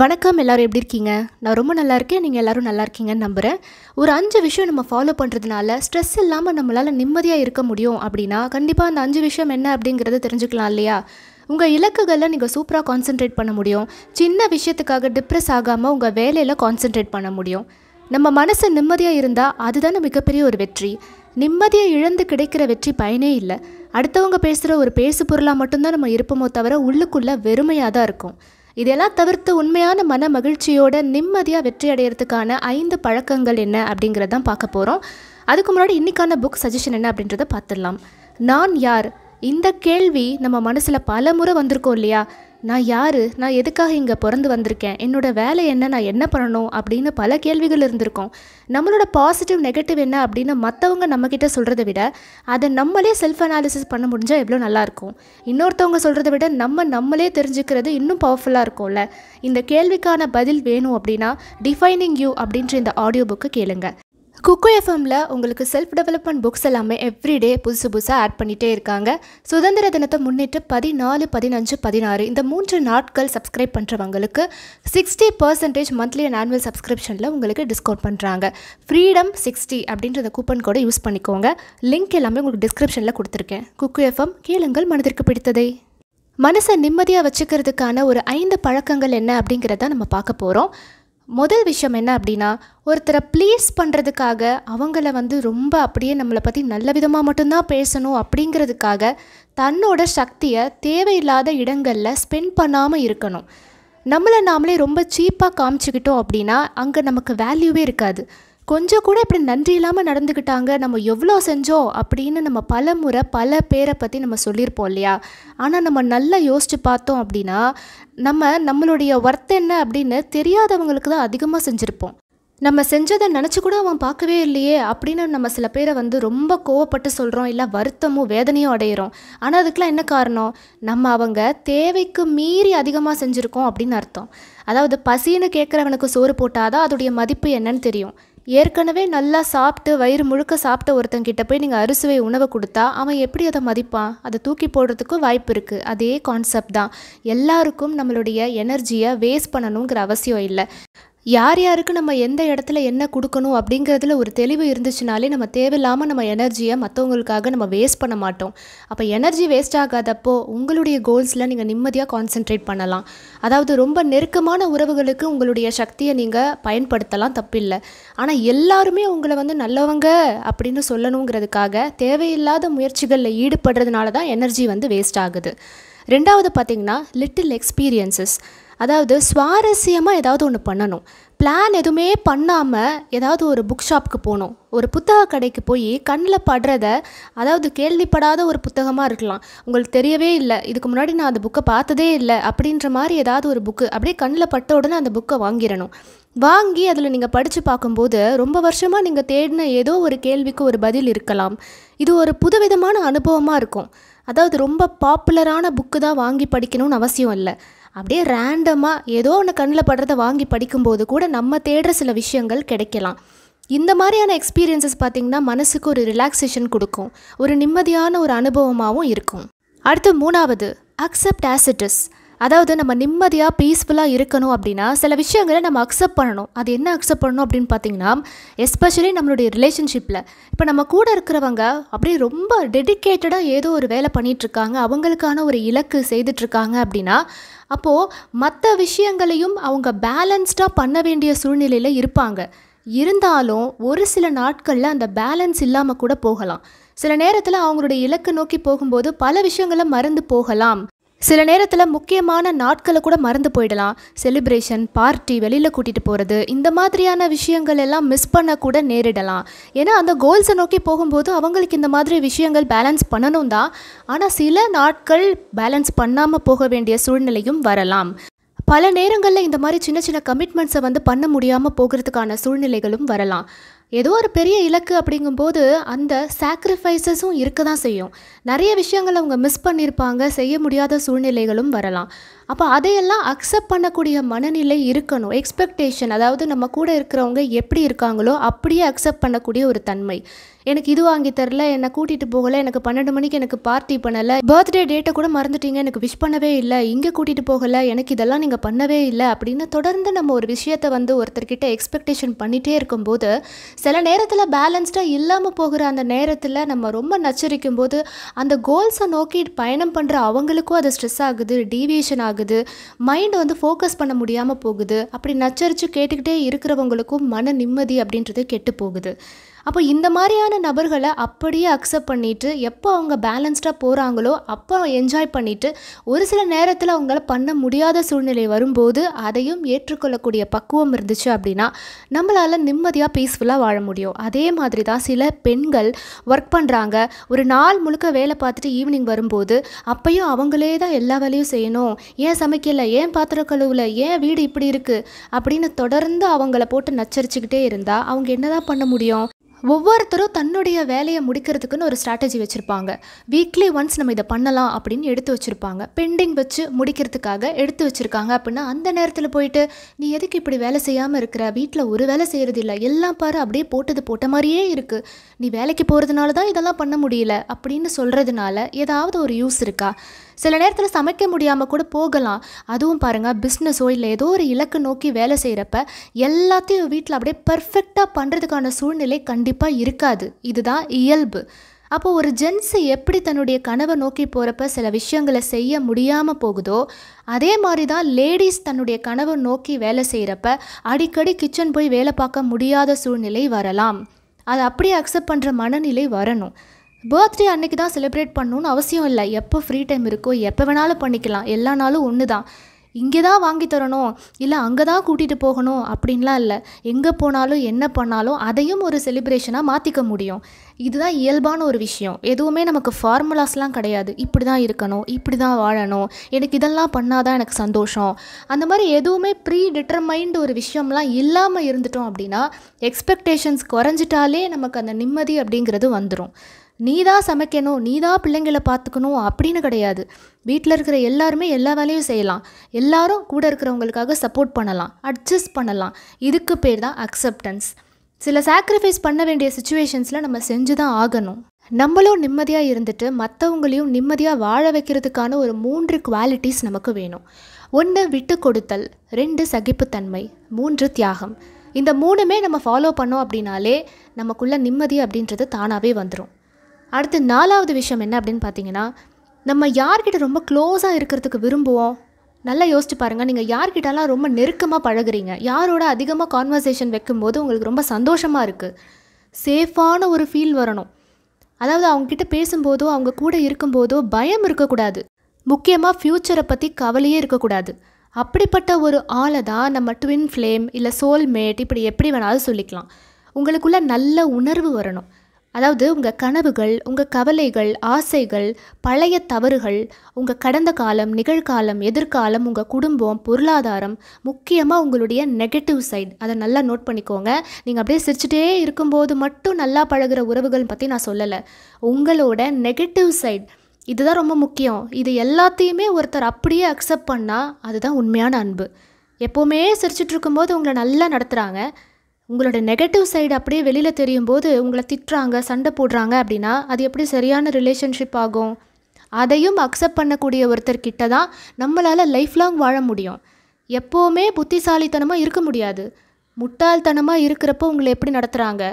வணக்கம் எல்லாரும் எப்படி இருக்கீங்க? நான் ரொம்ப நல்லா இருக்கேன். நீங்கள் எல்லாரும் நல்லா இருக்கீங்கன்னு நம்புகிறேன் ஒரு அஞ்சு விஷயம் நம்ம ஃபாலோ பண்ணுறதுனால ஸ்ட்ரெஸ் இல்லாமல் நம்மளால் நிம்மதியாக இருக்க முடியும் அப்படின்னா கண்டிப்பாக அந்த அஞ்சு விஷயம் என்ன அப்படிங்கிறத தெரிஞ்சுக்கலாம் இல்லையா? உங்கள் இலக்குகளை நீங்கள் சூப்பராக கான்சென்ட்ரேட் பண்ண முடியும். சின்ன விஷயத்துக்காக டிப்ரெஸ் ஆகாமல் உங்கள் வேலையில் கான்சென்ட்ரேட் பண்ண முடியும். நம்ம மனசு நிம்மதியாக இருந்தால் அதுதானே மிகப்பெரிய ஒரு வெற்றி. நிம்மதியை இழந்து கிடைக்கிற வெற்றி பயனே இல்லை. அடுத்தவங்க பேசுகிற ஒரு பேசு பொருளாக மட்டும்தான் நம்ம இருப்போமோ தவிர உள்ளுக்குள்ளே வெறுமையாக தான் இருக்கும். இதெல்லாம் தவிர்த்து உண்மையான மன மகிழ்ச்சியோட நிம்மதியாக வெற்றி அடையிறதுக்கான ஐந்து பழக்கங்கள் என்ன அப்படிங்கிறத தான் பார்க்க போகிறோம் அதுக்கு முன்னாடி இன்றைக்கான புக் சஜஷன் என்ன அப்படின்றத பார்த்துடலாம். நான் யார்? இந்த கேள்வி நம்ம மனசில் பல முறை வந்திருக்கோம் இல்லையா? நான் யார்? நான் எதுக்காக இங்கே பிறந்து வந்திருக்கேன்? என்னோட வேலை என்ன? நான் என்ன பண்ணணும்? அப்படின்னு பல கேள்விகள் இருந்திருக்கும். நம்மளோட பாசிட்டிவ் நெகட்டிவ் என்ன அப்படின்னு மற்றவங்க நம்மக்கிட்ட சொல்கிறத விட அதை நம்மளே செல்ஃப் அனாலிசிஸ் பண்ண முடிஞ்சால் எவ்வளோ நல்லாயிருக்கும்? இன்னொருத்தவங்க சொல்கிறத விட நம்ம நம்மளே தெரிஞ்சுக்கிறது இன்னும் பவர்ஃபுல்லாக இருக்கும்ல? இந்த கேள்விக்கான பதில் வேணும் அப்படின்னா டிஃபைனிங் யூ அப்படின்ற இந்த ஆடியோ புக்கு கேளுங்க. குக்கு எஃப்எம்ல உங்களுக்கு செல்ஃப் டெவலப்மெண்ட் புக்ஸ் எல்லாமே எவ்ரிடே புதுசு புதுசாக ஆட் பண்ணிகிட்டே இருக்காங்க. சுதந்திர தினத்தை முன்னிட்டு பதினாலு பதினஞ்சு பதினாறு இந்த மூன்று நாட்கள் சப்ஸ்கிரைப் பண்ணுறவங்களுக்கு sixty percentage monthly and annual சப்ஸ்கிரிப்ஷனில் உங்களுக்கு டிஸ்கவுண்ட் பண்ணுறாங்க ஃப்ரீடம் சிக்ஸ்டி அப்படின்ற கூப்பன் கோடை யூஸ் பண்ணிக்கோங்க. லிங்க் எல்லாமே உங்களுக்கு டிஸ்கிரிப்ஷனில் கொடுத்துருக்கேன். குக்கு எஃப்எம் கேளுங்கள் மனதிற்கு பிடித்ததை. மனசை நிம்மதியாக வச்சுக்கிறதுக்கான ஒரு ஐந்து பழக்கங்கள் என்ன அப்படிங்கிறத நம்ம பார்க்க போகிறோம் முதல் விஷயம் என்ன அப்படின்னா ஒருத்தரை ப்ளீஸ் பண்ணுறதுக்காக அவங்கள வந்து ரொம்ப அப்படியே நம்மளை பற்றி நல்ல விதமாக மட்டும்தான் பேசணும் அப்படிங்கிறதுக்காக தன்னோட சக்தியை தேவையில்லாத இடங்களில் ஸ்பெண்ட் பண்ணாமல் இருக்கணும். நம்மளை நாமளே ரொம்ப சீப்பாக காமிச்சிக்கிட்டோம் அப்படின்னா அங்கே நமக்கு வேல்யூவே இருக்காது. கொஞ்சம் கூட இப்படி நன்றி இல்லாமல் நடந்துக்கிட்டாங்க நம்ம எவ்வளோ செஞ்சோம் அப்படின்னு நம்ம பல முறை பல பேரை பற்றி நம்ம சொல்லியிருப்போம் இல்லையா? ஆனால் நம்ம நல்லா யோசித்து பார்த்தோம் அப்படின்னா நம்ம நம்மளுடைய ஒர்த் என்ன அப்படின்னு தெரியாதவங்களுக்கு தான் அதிகமாக செஞ்சுருப்போம். நம்ம செஞ்சதை நினச்சி கூட அவன் பார்க்கவே இல்லையே அப்படின்னு நம்ம சில பேரை வந்து ரொம்ப கோவப்பட்டு சொல்கிறோம் இல்லை வருத்தமும் வேதனையும் அடையிறோம். ஆனால் அதுக்கெலாம் என்ன காரணம்? நம்ம அவங்க தேவைக்கு மீறி அதிகமாக செஞ்சுருக்கோம் அப்படின்னு அர்த்தம். அதாவது பசின்னு கேட்குறவனுக்கு சோறு போட்டாதான் அதோடைய மதிப்பு என்னன்னு தெரியும். ஏற்கனவே நல்லா சாப்பிட்டு வயிறு முழுக்க சாப்பிட்ட ஒருத்தங்கிட்ட போய் நீங்கள் அறுசுவை உணவை கொடுத்தா அவன் எப்படி அதை மதிப்பான்? அதை தூக்கி போடுறதுக்கும் வாய்ப்பு இருக்குது அதே கான்செப்ட் தான். எல்லாருக்கும் நம்மளுடைய எனர்ஜியை வேஸ்ட் பண்ணணுங்கிற அவசியம் இல்லை. யார் யாருக்கு நம்ம எந்த இடத்துல என்ன கொடுக்கணும் அப்படிங்கிறதுல ஒரு தெளிவு இருந்துச்சுனாலே நம்ம தேவையில்லாமல் நம்ம எனர்ஜியை மற்றவங்களுக்காக நம்ம வேஸ்ட் பண்ண மாட்டோம். அப்போ எனர்ஜி வேஸ்ட் ஆகாதப்போ உங்களுடைய கோல்ஸில் நீங்கள் நிம்மதியாக கான்சென்ட்ரேட் பண்ணலாம். அதாவது ரொம்ப நெருக்கமான உறவுகளுக்கு உங்களுடைய சக்தியை நீங்கள் பயன்படுத்தலாம் தப்பில்லை. ஆனால் எல்லாருமே உங்களை வந்து நல்லவங்க அப்படின்னு சொல்லணுங்கிறதுக்காக தேவையில்லாத முயற்சிகளில் ஈடுபடுறதுனால தான் எனர்ஜி வந்து வேஸ்ட் ஆகுது. ரெண்டாவது பார்த்திங்கன்னா லிட்டில் எக்ஸ்பீரியன்சஸ் அதாவது சுவாரஸ்யமாக ஏதாவது ஒன்று பண்ணணும். பிளான் எதுவுமே பண்ணாமல் ஏதாவது ஒரு புக் ஷாப்புக்கு போகணும். ஒரு புத்தக கடைக்கு போய் கண்ணில் படுறத அதாவது கேள்விப்படாத ஒரு புத்தகமாக இருக்கலாம். உங்களுக்கு தெரியவே இல்லை இதுக்கு முன்னாடி நான் அந்த புக்கை பார்த்ததே இல்லை அப்படின்ற மாதிரி ஏதாவது ஒரு புக்கு அப்படியே கண்ணில் பட்ட உடனே அந்த புக்கை வாங்கிடணும். வாங்கி அதில் நீங்கள் படித்து பார்க்கும்போது ரொம்ப வருஷமாக நீங்கள் தேடின ஏதோ ஒரு கேள்விக்கு ஒரு பதில் இருக்கலாம். இது ஒரு புதுவிதமான அனுபவமாக இருக்கும். அதாவது ரொம்ப பாப்புலரான புக்கு தான் வாங்கி படிக்கணும்னு அவசியம் இல்லை. அப்படியே ரேண்டமாக ஏதோ ஒன்று கண்ணில் படுறத வாங்கி படிக்கும்போது கூட நம்ம தேடுற சில விஷயங்கள் கிடைக்கலாம். இந்த மாதிரியான எக்ஸ்பீரியன்சஸ் பார்த்திங்கன்னா மனசுக்கு ஒரு ரிலாக்ஸேஷன் கொடுக்கும். ஒரு நிம்மதியான ஒரு அனுபவமாகவும் இருக்கும். அடுத்து மூணாவது அக்செப்ட் ஆஸ் இட் இஸ் அதாவது நம்ம நிம்மதியாக பீஸ்ஃபுல்லாக இருக்கணும் அப்படின்னா சில விஷயங்களை நம்ம அக்செப்ட் பண்ணணும். அது என்ன அக்செப்ட் பண்ணணும் அப்படின்னு பார்த்தீங்கன்னா எஸ்பெஷலி நம்மளுடைய ரிலேஷன்ஷிப்பில் இப்போ நம்ம கூட இருக்கிறவங்க அப்படியே ரொம்ப டெடிக்கேட்டடாக ஏதோ ஒரு வேலை பண்ணிகிட்ருக்காங்க அவங்களுக்கான ஒரு இலக்கு செய்துட்ருக்காங்க அப்படின்னா அப்போது மற்ற விஷயங்களையும் அவங்க பேலன்ஸ்டாக பண்ண வேண்டிய சூழ்நிலையில் இருப்பாங்க. இருந்தாலும் ஒரு சில நாட்களில் அந்த பேலன்ஸ் இல்லாமல் கூட போகலாம். சில நேரத்தில் அவங்களுடைய இலக்கு நோக்கி போகும்போது பல விஷயங்களை மறந்து போகலாம். சில நேரத்தில் முக்கியமான நாட்களை கூட மறந்து போயிடலாம். செலிப்ரேஷன் பார்ட்டி வெளியில் கூட்டிகிட்டு போகிறது இந்த மாதிரியான விஷயங்கள் எல்லாம் மிஸ் பண்ண கூட நேரிடலாம். ஏன்னா அந்த கோல்ஸை நோக்கி போகும்போது அவங்களுக்கு இந்த மாதிரி விஷயங்கள் பேலன்ஸ் பண்ணணும் தான். ஆனால் சில நாட்கள் பேலன்ஸ் பண்ணாமல் போக வேண்டிய சூழ்நிலையும் வரலாம். பல நேரங்களில் இந்த மாதிரி சின்ன சின்ன கமிட்மெண்ட்ஸை வந்து பண்ண முடியாமல் போகிறதுக்கான சூழ்நிலைகளும் வரலாம். ஏதோ ஒரு பெரிய இலக்கு அப்படிங்கும்போது அந்த சாக்ரிஃபைசஸும் இருக்க தான் செய்யும். நிறைய விஷயங்கள் அவங்க மிஸ் பண்ணியிருப்பாங்க செய்ய முடியாத சூழ்நிலைகளும் வரலாம். அப்போ அதையெல்லாம் அக்செப்ட் பண்ணக்கூடிய மனநிலை இருக்கணும். எக்ஸ்பெக்டேஷன் அதாவது நம்ம கூட இருக்கிறவங்க எப்படி இருக்காங்களோ அப்படியே அக்செப்ட் பண்ணக்கூடிய ஒரு தன்மை. எனக்கு இது வாங்கி தரல என்னை கூட்டிகிட்டு போகலை எனக்கு பன்னெண்டு மணிக்கு எனக்கு பார்ட்டி பண்ணலை. பர்த்டே டேட்டை கூட மறந்துட்டீங்க எனக்கு விஷ் பண்ணவே இல்லை இங்கே கூட்டிகிட்டு போகலை எனக்கு இதெல்லாம் நீங்கள் பண்ணவே இல்லை அப்படின்னு தொடர்ந்து நம்ம ஒரு விஷயத்தை வந்து ஒருத்தர்கிட்ட எக்ஸ்பெக்டேஷன் பண்ணிகிட்டே இருக்கும்போது சில நேரத்தில் பேலன்ஸ்டாக இல்லாமல் போகிற அந்த நேரத்தில் நம்ம ரொம்ப நச்சரிக்கும் போது அந்த கோல்ஸை நோக்கி பயணம் பண்ணுற அவங்களுக்கும் அது ஸ்ட்ரெஸ் ஆகுது டீவியேஷன் ஆகுது மைண்ட் வந்து ஃபோக்கஸ் பண்ண முடியாமல் போகுது. அப்படி நச்சரித்து கேட்டுக்கிட்டே இருக்கிறவங்களுக்கும் மன நிம்மதி அப்படின்றது கெட்டு போகுது. அப்போ இந்த மாதிரியான நபர்களை அப்படியே அக்செப்ட் பண்ணிட்டு எப்போ அவங்க பேலன்ஸ்டாக போகிறாங்களோ அப்போ என்ஜாய் பண்ணிட்டு ஒரு சில நேரத்தில் அவங்களால பண்ண முடியாத சூழ்நிலை வரும்போது அதையும் ஏற்றுக்கொள்ளக்கூடிய பக்குவம் இருந்துச்சு அப்படின்னா நம்மளால் நிம்மதியாக பீஸ்ஃபுல்லாக வாழ முடியும். அதே மாதிரி தான் சில பெண்கள் ஒர்க் பண்ணுறாங்க ஒரு நாள் முழுக்க வேலை பார்த்துட்டு ஈவினிங் வரும்போது அப்பையும் அவங்களே தான் எல்லா வேலையும் செய்யணும். ஏன் சமைக்கலை? ஏன் பாத்திரம் கழுவல? ஏன் வீடு இப்படி இருக்குது அப்படின்னு தொடர்ந்து அவங்கள போட்டு நச்சரிச்சுக்கிட்டே இருந்தால் அவங்க என்னதான் பண்ண முடியும்? ஒவ்வொருத்தரும் தன்னுடைய வேலையை முடிக்கிறதுக்குன்னு ஒரு ஸ்ட்ராட்டஜி வச்சுருப்பாங்க. வீக்லி ஒன்ஸ் நம்ம இதை பண்ணலாம் அப்படின்னு எடுத்து வச்சுருப்பாங்க. பெண்டிங் வச்சு முடிக்கிறதுக்காக எடுத்து வச்சுருக்காங்க அப்படின்னா அந்த நேரத்தில் போயிட்டு நீ எதுக்கு இப்படி வேலை செய்யாமல் இருக்கிற? வீட்டில் ஒரு வேலை செய்கிறது இல்லை எல்லாம் பாரு அப்படியே போட்டது போட்ட மாதிரியே இருக்குது நீ வேலைக்கு போகிறதுனால தான் இதெல்லாம் பண்ண முடியல. அப்படின்னு சொல்கிறதுனால ஏதாவது ஒரு யூஸ் இருக்கா? சில நேரத்தில் சமைக்க முடியாமல் கூட போகலாம். அதுவும் பாருங்கள் பிஸ்னஸோ இல்லை ஏதோ ஒரு இலக்கு நோக்கி வேலை செய்கிறப்ப எல்லாத்தையும் வீட்டில் அப்படியே பர்ஃபெக்டாக பண்ணுறதுக்கான சூழ்நிலை கண்டிப்பாக இருக்காது. இதுதான் இயல்பு. அப்போ ஒரு ஜென்ஸு எப்படி தன்னுடைய கனவை நோக்கி போகிறப்ப சில விஷயங்களை செய்ய முடியாமல் போகுதோ அதே மாதிரி தான் லேடிஸ் தன்னுடைய கனவை நோக்கி வேலை செய்கிறப்ப அடிக்கடி கிச்சன் போய் வேலை பார்க்க முடியாத சூழ்நிலை வரலாம். அதை அப்படியே அக்செப்ட் பண்ணுற மனநிலை வரணும். பர்த்டே அன்னைக்கு தான் செலிப்ரேட் பண்ணணும்னு அவசியம் இல்லை. எப்போ ஃப்ரீ டைம் இருக்கோ எப்போ வேணாலும் பண்ணிக்கலாம். எல்லா நாளும் ஒன்று தான் இங்கே தான் வாங்கி தரணும். இல்லை அங்கே தான் கூட்டிகிட்டு போகணும் அப்படின்லாம் இல்லை. எங்கே போனாலும் என்ன பண்ணாலும் அதையும் ஒரு செலிப்ரேஷனாக மாற்றிக்க முடியும். இதுதான் இயல்பான ஒரு விஷயம். எதுவுமே நமக்கு ஃபார்முலாஸ்லாம் கிடையாது. இப்படி தான் இருக்கணும் இப்படி தான் வாழணும். எனக்கு இதெல்லாம் பண்ணால் தான் எனக்கு சந்தோஷம். அந்த மாதிரி எதுவுமே ப்ரீ டிட்டர்மைண்ட் ஒரு விஷயம்லாம் இல்லாமல் இருந்துட்டோம் அப்படின்னா எக்ஸ்பெக்டேஷன்ஸ் குறைஞ்சிட்டாலே நமக்கு அந்த நிம்மதி அப்படிங்கிறது வந்துடும் நீ தான் சமைக்கணும் நீ தான் பிள்ளைங்களை பார்த்துக்கணும் அப்படின்னு கிடையாது. வீட்டில் இருக்கிற எல்லாருமே எல்லா வேலையும் செய்யலாம். எல்லாரும் கூட இருக்கிறவங்களுக்காக சப்போர்ட் பண்ணலாம் அட்ஜஸ்ட் பண்ணலாம். இதுக்கு பேர் தான் அக்செப்டன்ஸ் சில சாக்ரிஃபைஸ் பண்ண வேண்டிய சுச்சுவேஷன்ஸில் நம்ம செஞ்சு தான் ஆகணும். நம்மளும் நிம்மதியாக இருந்துட்டு மற்றவங்களையும் நிம்மதியாக வாழ வைக்கிறதுக்கான ஒரு மூன்று குவாலிட்டிஸ் நமக்கு வேணும். ஒன்று விட்டு கொடுத்தல் ரெண்டு சகிப்புத்தன்மை மூன்று தியாகம். இந்த மூணுமே நம்ம ஃபாலோ பண்ணோம் அப்படின்னாலே நமக்குள்ள நிம்மதி அப்படின்றது தானாகவே வந்துடும் அடுத்து நாலாவது விஷயம் என்ன அப்படின்னு பார்த்தீங்கன்னா நம்ம யார்கிட்ட ரொம்ப க்ளோஸாக இருக்கிறதுக்கு விரும்புவோம்? நல்லா யோசிச்சு பாருங்கள் நீங்கள் யார்கிட்டலாம் ரொம்ப நெருக்கமாக பழகுறீங்க? யாரோட அதிகமாக கான்வர்சேஷன் வைக்கும்போது உங்களுக்கு ரொம்ப சந்தோஷமாக இருக்குது சேஃபான ஒரு ஃபீல் வரணும். அதாவது அவங்கக்கிட்ட பேசும்போதோ அவங்க கூட இருக்கும்போதோ பயம் இருக்கக்கூடாது. முக்கியமாக ஃப்யூச்சரை பற்றி கவலையே இருக்கக்கூடாது. அப்படிப்பட்ட ஒரு ஆளை தான் நம்ம ட்வின் ஃப்ளேம் இல்லை சோல்மேட் இப்படி எப்படி வேணாலும் சொல்லிக்கலாம். உங்களுக்குள்ள நல்ல உணர்வு வரணும். அதாவது உங்கள் கனவுகள் உங்கள் கவலைகள் ஆசைகள் பழைய தவறுகள் உங்கள் கடந்த காலம் நிகழ்காலம் எதிர்காலம் உங்கள் குடும்பம் பொருளாதாரம் முக்கியமாக உங்களுடைய நெகட்டிவ் சைட் அதை நல்லா நோட் பண்ணிக்கோங்க. நீங்கள் அப்படியே சிரிச்சுட்டே இருக்கும்போது மட்டும் நல்லா பழகுற உறவுகள் பற்றி நான் சொல்லலை. உங்களோட நெகட்டிவ் சைட் இதுதான் ரொம்ப முக்கியம். இது எல்லாத்தையுமே ஒருத்தர் அப்படியே அக்செப்ட் பண்ணால் அதுதான் உண்மையான அன்பு. எப்போவுமே சிரிச்சிட்டு இருக்கும்போது உங்களை நல்லா நடத்துகிறாங்க உங்களோட நெகட்டிவ் சைடு அப்படியே வெளியில் தெரியும் போது உங்களை திட்டுறாங்க சண்டை போடுறாங்க அப்படின்னா அது எப்படி சரியான ரிலேஷன்ஷிப் ஆகும்? அதையும் அக்செப்ட் பண்ணக்கூடிய ஒருத்தர்கிட்ட தான் நம்மளால் லைஃப் லாங் வாழ முடியும். எப்போவுமே புத்திசாலித்தனமாக இருக்க முடியாது. முட்டாள்தனமாக இருக்கிறப்போ உங்களை எப்படி நடத்துகிறாங்க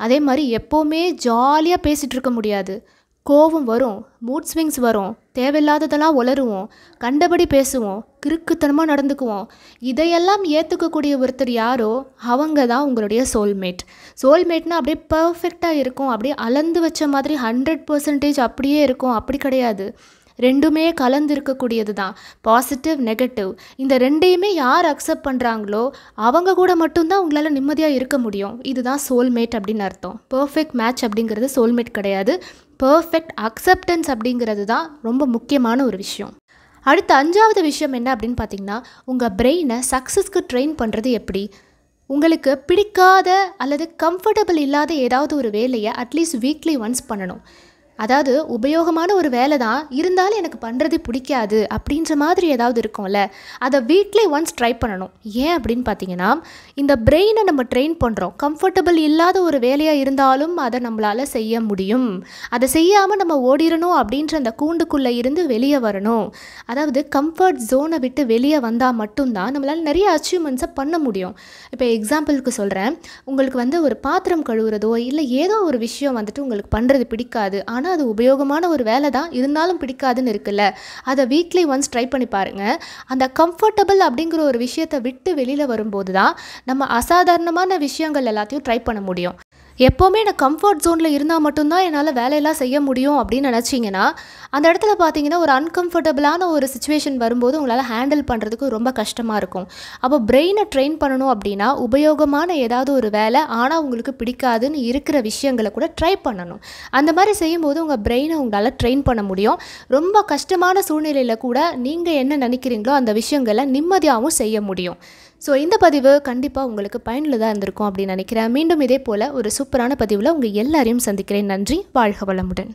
அதே மாதிரி எப்போவுமே ஜாலியாக பேசிகிட்டு இருக்க முடியாது. கோவம் வரும் மூட் ஸ்விங்ஸ் வரும். தேவையில்லாததெல்லாம் உளருவோம் கண்டபடி பேசுவோம் கிறுக்குத்தனமாக நடந்துக்குவோம். இதையெல்லாம் ஏற்றுக்கக்கூடிய ஒருத்தர் யாரோ அவங்க தான் உங்களுடைய சோல்மேட் சோல்மேட்னா அப்படியே பர்ஃபெக்டாக இருக்கும் அப்படியே அளந்து வச்ச மாதிரி ஹண்ட்ரட் பர்சன்டேஜ் அப்படியே இருக்கும் அப்படி கிடையாது. ரெண்டுமே கலந்து இருக்கக்கூடியது தான் பாசிட்டிவ் நெகட்டிவ் இந்த ரெண்டையுமே யார் அக்செப்ட் பண்ணுறாங்களோ அவங்க கூட மட்டும்தான் உங்களால் நிம்மதியாக இருக்க முடியும். இதுதான் சோல்மேட் அப்படின்னு அர்த்தம். பர்ஃபெக்ட் மேட்ச் அப்படிங்கிறது சோல்மேட் கிடையாது. பர்ஃபெக்ட் அக்செப்டன்ஸ் அப்படிங்கிறது தான் ரொம்ப முக்கியமான ஒரு விஷயம். அடுத்த அஞ்சாவது விஷயம் என்ன அப்படின்னு பார்த்தீங்கன்னா உங்கள் பிரெயினை சக்ஸஸ்க்கு ட்ரெயின் பண்ணுறது எப்படி? உங்களுக்கு பிடிக்காத அல்லது கம்ஃபர்டபுள் இல்லாத ஏதாவது ஒரு வேலையை அட்லீஸ்ட் வீக்லி ஒன்ஸ் பண்ணணும். அதாவது உபயோகமான ஒரு வேலை தான் இருந்தாலும் எனக்கு பண்ணுறது பிடிக்காது அப்படின்ற மாதிரி ஏதாவது இருக்கும்ல அதை வீக்லி ஒன்ஸ் ட்ரை பண்ணணும். ஏன் அப்படின்னு பார்த்தீங்கன்னா இந்த பிரெயினை நம்ம ட்ரெயின் பண்ணுறோம் கம்ஃபர்டபுள் இல்லாத ஒரு வேலையாக இருந்தாலும் அதை நம்மளால் செய்ய முடியும். அதை செய்யாமல் நம்ம ஓடிடணும் அப்படின்ற அந்த கூண்டுக்குள்ளே இருந்து வெளியே வரணும். அதாவது கம்ஃபர்ட் ஜோனை விட்டு வெளியே வந்தால் மட்டும்தான் நம்மளால் நிறைய அச்சீவ்மெண்ட்ஸை பண்ண முடியும். இப்போ எக்ஸாம்பிளுக்கு சொல்கிறேன் உங்களுக்கு வந்து ஒரு பாத்திரம் கழுவுறதோ இல்லை ஏதோ ஒரு விஷயம் வந்துட்டு உங்களுக்கு பண்ணுறது பிடிக்காது. ஆனால் ஆனால் அது உபயோகமான ஒரு வேலை தான். இருந்தாலும் பிடிக்காதுன்னு இருக்குல்ல. அதை வீக்லி ஒன்ஸ் ட்ரை பண்ணி பாருங்கள் அந்த கம்ஃபர்டபுள் அப்படிங்கிற ஒரு விஷயத்தை விட்டு வெளியில் வரும்போது தான் நம்ம அசாதாரணமான விஷயங்கள் எல்லாத்தையும் ட்ரை பண்ண முடியும். எப்போவுமே நான் கம்ஃபர்ட் ஜோனில் இருந்தால் மட்டும்தான் என்னால் வேலையெல்லாம் செய்ய முடியும் அப்படின்னு நினச்சிங்கன்னா அந்த இடத்துல பார்த்தீங்கன்னா ஒரு அன்கம்ஃபர்டபுளான ஒரு சுச்சுவேஷன் வரும்போது உங்களால் ஹேண்டில் பண்ணுறதுக்கு ரொம்ப கஷ்டமாக இருக்கும். அப்போ பிரெயினை ட்ரெயின் பண்ணணும் அப்படின்னா உபயோகமான ஏதாவது ஒரு வேலை ஆனால் உங்களுக்கு பிடிக்காதுன்னு இருக்கிற விஷயங்களை கூட ட்ரை பண்ணணும். அந்த மாதிரி செய்யும்போது உங்கள் பிரெயினை உங்களால் ட்ரெயின் பண்ண முடியும். ரொம்ப கஷ்டமான சூழ்நிலையில் கூட நீங்கள் என்ன நினைக்கிறீங்களோ அந்த விஷயங்களை நிம்மதியாகவும் செய்ய முடியும். ஸோ இந்த பதிவு கண்டிப்பாக உங்களுக்கு பயனுள்ளதாக இருந்திருக்கும் அப்படின்னு நினைக்கிறேன். மீண்டும் இதே போல் ஒரு சூப்பரான பதிவில் உங்கள் எல்லாரையும் சந்திக்கிறேன். நன்றி. வாழ்க வளமுடன்.